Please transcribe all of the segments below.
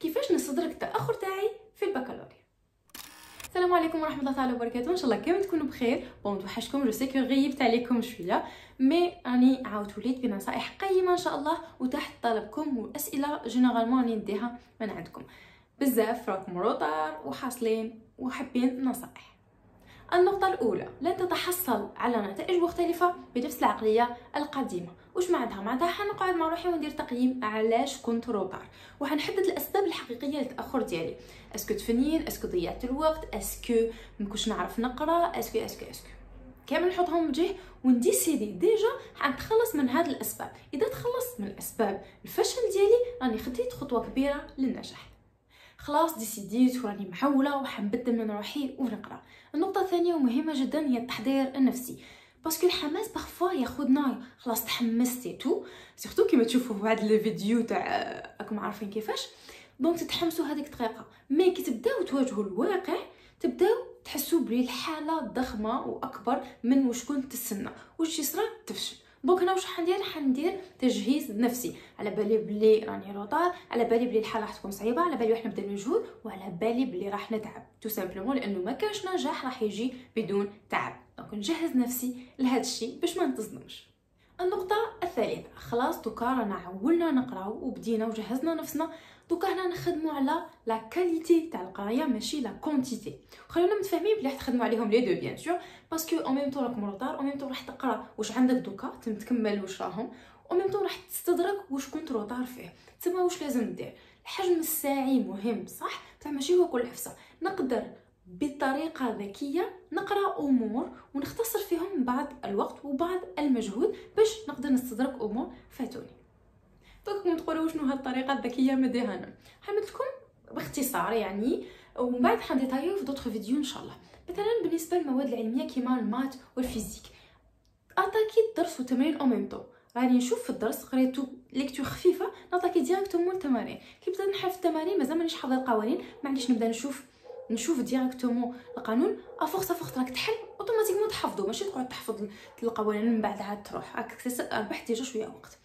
كيفاش نستدرك التاخر تاعي في البكالوريا؟ السلام عليكم ورحمة الله تعالى وبركاته. إن شاء الله كامل تكونوا بخير. bon توحشتكم je sais غيبت عليكم شوية. mais راني عاودت وليت بنصائح قيمة إن شاء الله وتحت طلبكم وأسئلة généralement راني نديها من عندكم. بزاف. راكم retard وحاصلين وحابين نصائح. النقطة الأولى. لن تتحصل على نتائج مختلفة بنفس العقلية القديمة. وش معناتها؟ معناتها حنقعد مع روحي وندير تقييم علاش كنت retard وحنحدد الأسباب الحقيقية للتأخر ديالي. est-ce que تفنين؟ est-ce que ضيعت الوقت؟ est-ce que مكنتش نعرف نقرأ؟ est-ce que est-ce que est-ce que. كامل نحطهم بجهه ون décider. déjà حنتخلص من هاد الأسباب. إذا تخلصت من الأسباب الفشل ديالي راني خديت خطوة كبيرة للنجاح. خلاص ديسيديت وراني محولة وحنبدل من روحي ونقرأ. النقطة الثانية ومهمة جدا هي التحضير النفسي. parce que الحماس parfois ياخذنا خلاص تحمستي tout surtout كيما تشوفوا في هاد الفيديو تاع راكم عارفين كيفاش. donc تتحمسوا هذيك الدقيقه mais كي تبداو تواجهوا الواقع تبداو تحسوا بلي الحالة ضخمة وأكبر من واش كنت تستنى واش يصرى؟ تفشل. donc أنا واش حندير حندير تجهيز نفسي. على بالي بلي راني retard على بالي بلي الحالة راح تكون صعيبة على بالي راح نبدا المجهود وعلى بالي بلي راح نتعب. tout simplement لأنه ما كانش نجاح راح يجي بدون تعب. donc نجهز نفسي لهذا الشيء باش ما نتصدمش النقطة الثالثة خلاص دوكا رانا عولنا نقراو وبدينا وجهزنا نفسنا دوكا هنا نخدموا على la qualité تاع القراية ماشي la quantité خلونا متفاهمين بلي راح تخدموا عليهم les deux bien sûr parce que en même temps راكم retard en même temps راح تقرا واش عندك دوكا تكمل واش راهم أو ميم طون راح تستدرك واش كنت retard فيه. تما واش لازم دير. الحجم الساعي مهم صح؟ تاع ماشي هو كل عفسة. نقدر بطريقة ذكية نقرأ أمور ونختصر فيهم بعض الوقت وبعض المجهود باش نقدر نستدرك أمور فاتوني. دوكا تقولوا شنو هاد الطريقة الذكية؟ مديها حملت لكم باختصار يعني ومن بعد حن détailler في d'autres vidéos إن شاء الله. مثلا بالنسبة للمواد العلمية كيما ال maths وال physique attaquer الدرس والتمرين أو ميم طو راني نشوف في الدرس قريتو lecture خفيفة ن attaquer directement التمارين كي بدات نحل في التمارين مازال مانيش حافظه القوانين ما عنديش نبدأ نشوف نشوف directement القانون à force à force راك تحل automatiquement تحفظو. ماشي تقعد تحفظ القوانين من بعد عاد تروح. راك ربحت déjà شوية وقت.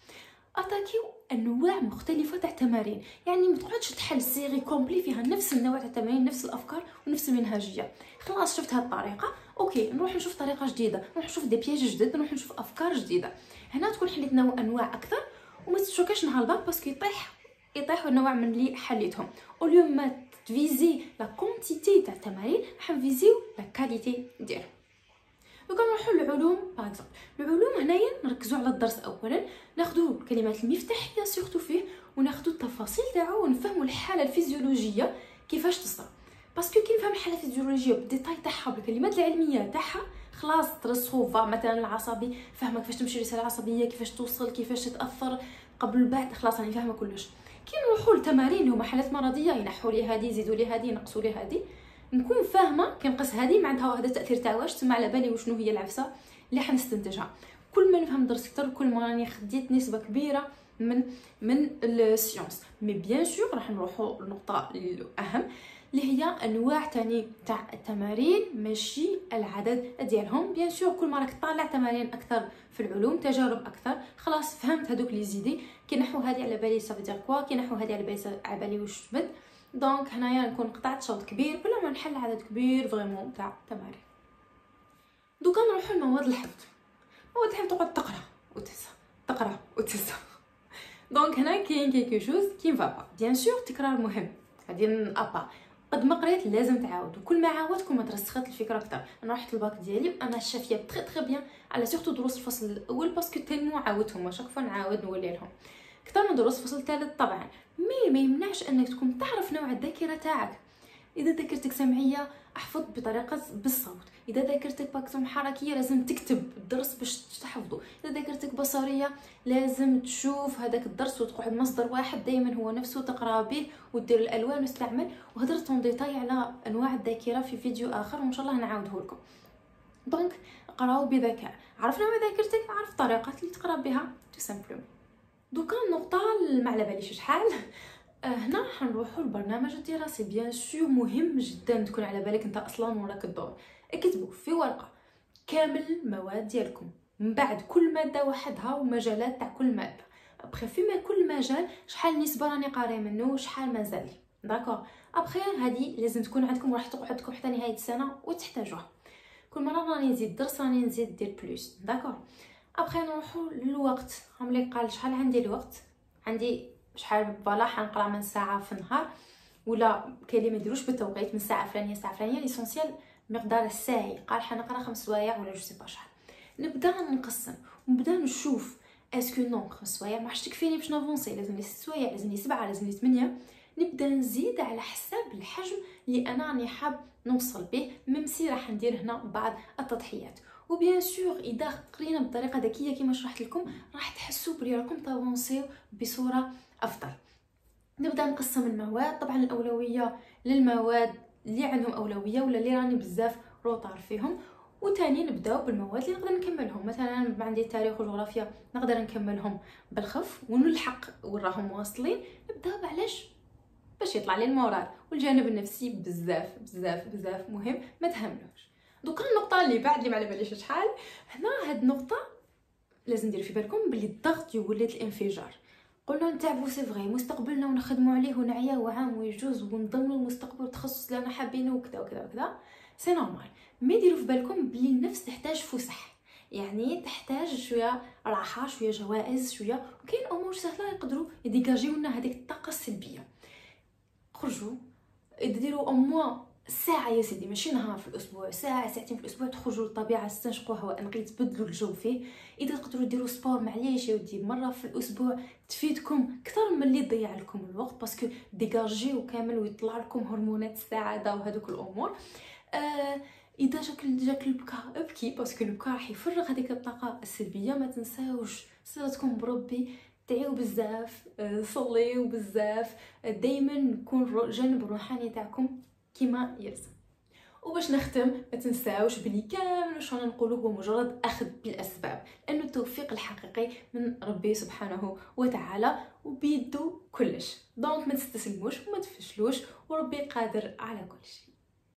attaquez أنواع مختلفة تاع التمارين. يعني ما تقعدش تحل série complète فيها نفس النوع تاع التمارين نفس الأفكار ونفس المنهجية. خلاص شفت هاد الطريقة؟ OK نروح نشوف طريقة جديدة. نروح نشوف des pièges جدد نروح نشوف أفكار جديدة. هنا تكون حليت نوع أنواع أكثر وما تشوكاش نهار ال bac parce que يطيح يطيحوا النوع من اللي حليتهم. au lieu ما ت viser la quantité تاع التمارين حن visez la qualité ديالهم دوكا نروحو للعلوم باغ العلوم هنايا نركزوا على الدرس اولا ناخذوا الكلمات المفتاحيه surtout فيه وناخذوا التفاصيل تاعو ونفهموا الحاله الفيزيولوجيه كيفاش تصرى parce que كي نفهم الحاله الفيزيولوجيه بال détail تاعها بالكلمات العلميه تاعها خلاص ترسخوا مثلا العصبي فاهمه كيفاش تمشي الرساله العصبيه كيفاش توصل كيفاش تتاثر قبل بعد خلاص راني فاهمة كلش. كي نروحوا لتمارين حالات مرضية ينحوا لي هذه يزيدوا لي هذه ينقصوا لي هذه نكون فاهمة كنقص هذه معناتها هذا التأثير تاع واش تما على بالي وشنو هي العفسة. اللي حنستنتجها كل ما نفهم درس أكثر كل ما راني خديت نسبة كبيرة من من ال science mais bien sûr راح نروحوا للنقطه الأهم. اللي هي أنواع تاني تاع التمارين ماشي العدد ديالهم. bien sûr كل ما راك طالع تمارين أكثر في العلوم تجارب أكثر خلاص فهمت هذوك لي زيدي. كي نحو هذه على بالي ça veut dire quoi كي نحو هذه على بالي على بالي واش تمد donc هنايا نكون قطعت شوط كبير بلا ما نحل عدد كبير vraiment تاع تمارين دوكا نروحو لمواد الحفظ. مواد الحفظ تقعد تقرأ وتنسى تقرأ وتنسى. donc هنا كاين quelque chose كي با bien sûr تكرار مهم. غادي أبا. قد ما قريت لازم تعاود وكل ما عاودت كل ما ترسخت الفكرة أكثر أنا رحت الباك ديالي وأنا شافية très très bien على surtout دروس الفصل الأول parce que tellement عاودتهم chaque fois نعاود نولي لهم. أكثر من دروس الفصل الثالث طبعا. mais ما يمنعش أنك تكون تعرف نوع الذاكرة تاعك. إذا ذاكرتك سمعية أحفظ بطريقة بالصوت. إذا ذاكرتك باكتم حركية لازم تكتب الدرس باش تحفظه. إذا ذاكرتك بصرية لازم تشوف هذاك الدرس وتقعد مصدر واحد دائما هو نفسه تقرا به ودير الألوان وتستعمل وهضرت en détail على أنواع الذاكرة في فيديو آخر وإن شاء الله نعاوده لكم. donc قراو بذكاء. عرف نوع ذاكرتك؟ عرف الطريقات اللي تقرأ بها. tout simplement دوكا النقطة ما على شحال؟ هنا حنروحوا للبرنامج الدراسي bien sûr مهم جدا تكون على بالك أنت أصلا وراك ندور. اكتبوا في ورقة كامل المواد ديالكم. من بعد كل مادة وحدها ومجالات تاع كل مادة. ابخي فيما كل مجال شحال نسبة راني قاري منه وشحال مازال. d'accord après هادي لازم تكون عندكم وراح تقعدكم حتى نهاية السنة وتحتاجوها. كل مرة راني نزيد درس راني نزيد ندير plus d'accord après نروحو للوقت. هم لي قال شحال عندي الوقت؟ عندي شحال voilà حنقرأ من ساعة في النهار ولا كاين اللي ما يديروش بالتوقيت من ساعة فلانية ساعة فلانية l'essentiel مقدار الساعي. قال حنقرا خمس سوايع ولا je sais pas شحال. نبدا نقسم ونبدا نشوف est-ce que non خمس سوايع ما حش تكفيني باش نavanci. لازم لي ست سوايع لازم لي سبعة لازم لي ثمانية. نبدا نزيد على حساب الحجم اللي أنا راني حاب نوصل به même si راح ندير هنا بعض التضحيات. و bien sûr إذا قرينا بطريقة ذكية كما شرحت لكم راح تحسوا بلي راكم تavanciو بصورة أفضل. نبدأ نقسم المواد. طبعا الأولوية للمواد اللي عندهم أولوية ولا اللي راني بزاف retard فيهم. وتاني نبدأو بالمواد اللي نقدر نكملهم. مثلا عندي التاريخ والجغرافيا نقدر نكملهم بالخف ونلحق وراهم واصلين. نبداو بعلاش؟ باش يطلع لي ال moral والجانب النفسي بزاف بزاف بزاف مهم. ما تهملوش. دوكا النقطة اللي بعد اللي ما على باليش شحال هنا هاد النقطة لازم ديروا في بالكم بلي الضغط يولد الانفجار. قلنا نتعبوا c'est vrai مستقبلنا ونخدموا عليه ونعيا عام ويجوز ونضمنوا المستقبل التخصص اللي أنا حابينه وكذا وكذا وكذا. c'est normal mais ديروا في بالكم بلي النفس تحتاج فسح. يعني تحتاج شوية راحة شوية جوائز شوية وكاين أمور سهلة يقدروا يديجاجيو لنا هذيك الطاقة السلبية. خرجوا ديروا اموا ساعة يا سيدي ماشي نهار في الأسبوع ساعة ساعتين في الأسبوع تخرجوا للطبيعة تستنشقوا هواء نقي تبدلوا الجو فيه. إذا تقدروا ديروا sport معليش يا ودي مرة في الأسبوع تفيدكم أكثر من اللي تضيع لكم الوقت parce que تdéchargiو كامل ويطلع لكم هرمونات السعادة وهذوك الأمور. آه إذا جاك جاك البكاء ابكي parce que البكاء راح يفرغ هذيك الطاقة السلبية ما تنساوش صلتكم بربي تعيو بزاف آه، صليو بزاف دائما نكون جانب روحاني تاعكم. كما يلزم وباش نختم ما تنساوش بلي كامل واش رانا نقولوا هو مجرد أخذ بالأسباب. لأن التوفيق الحقيقي من ربي سبحانه وتعالى وبيدو كلش. دونك ما تستسلموش وما تفشلوش وربي قادر على كل شيء.